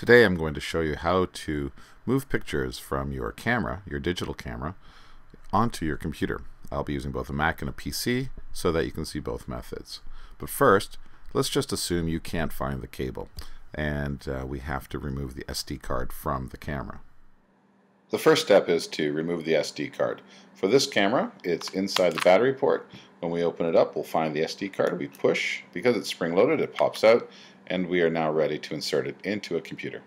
Today I'm going to show you how to move pictures from your camera, your digital camera, onto your computer. I'll be using both a Mac and a PC so that you can see both methods. But first, let's just assume you can't find the cable and uh, we have to remove the SD card from the camera. The first step is to remove the SD card. For this camera, it's inside the battery port. When we open it up, we'll find the SD card. We push, because it's spring-loaded, it pops out, and we are now ready to insert it into a computer.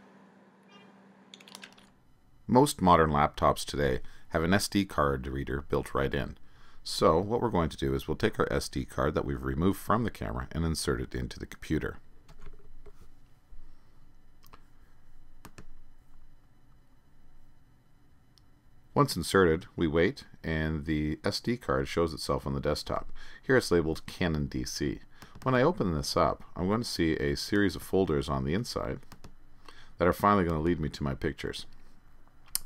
Most modern laptops today have an SD card reader built right in. So what we're going to do is we'll take our SD card that we've removed from the camera and insert it into the computer. Once inserted, we wait, and the SD card shows itself on the desktop. Here it's labeled Canon DC. When I open this up, I'm going to see a series of folders on the inside that are finally going to lead me to my pictures.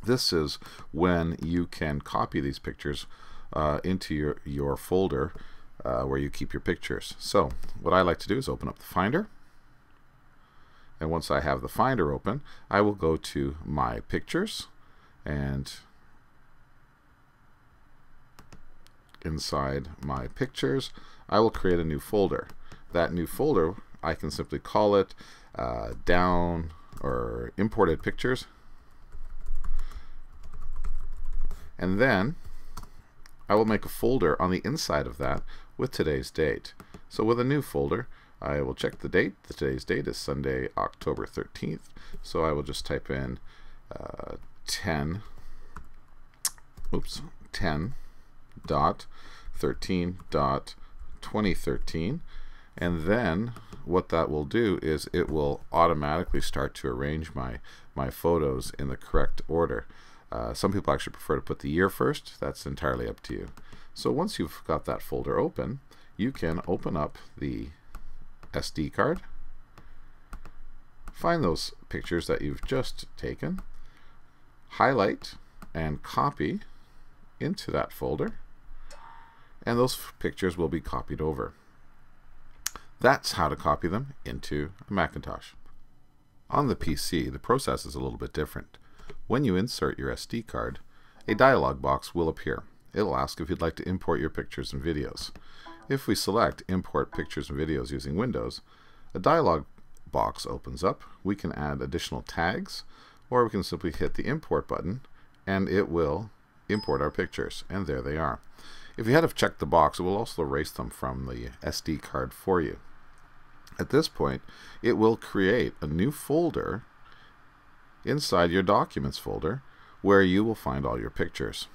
This is when you can copy these pictures uh, into your, your folder uh, where you keep your pictures. So what I like to do is open up the Finder. And once I have the Finder open, I will go to My Pictures and inside my pictures, I will create a new folder. That new folder, I can simply call it uh, down or imported pictures. And then I will make a folder on the inside of that with today's date. So with a new folder, I will check the date. The today's date is Sunday, October 13th. So I will just type in uh, 10, oops, 10 dot 13 dot 2013 and then what that will do is it will automatically start to arrange my my photos in the correct order. Uh, some people actually prefer to put the year first. That's entirely up to you. So once you've got that folder open you can open up the SD card find those pictures that you've just taken highlight and copy into that folder and those pictures will be copied over. That's how to copy them into a Macintosh. On the PC, the process is a little bit different. When you insert your SD card, a dialog box will appear. It'll ask if you'd like to import your pictures and videos. If we select Import Pictures and Videos using Windows, a dialog box opens up. We can add additional tags, or we can simply hit the Import button, and it will import our pictures. And there they are. If you had checked the box, it will also erase them from the SD card for you. At this point, it will create a new folder inside your Documents folder where you will find all your pictures.